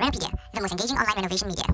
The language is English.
Rampedia, the most engaging online renovation media.